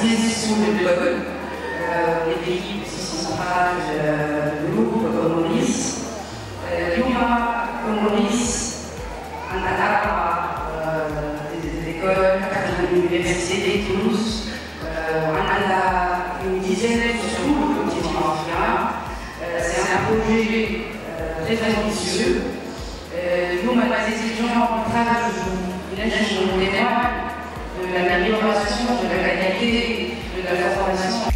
transition de l'école, euh, les équipes qui sont en de euh, groupe comme Maurice. Euh, Yuma comme Maurice, Anana, euh, des écoles, quatre universités, Toulouse, Anana, une dizaine de d'étudiants en C'est un projet très ambitieux. Nous, on a des étudiants en train de l'amélioration de la formation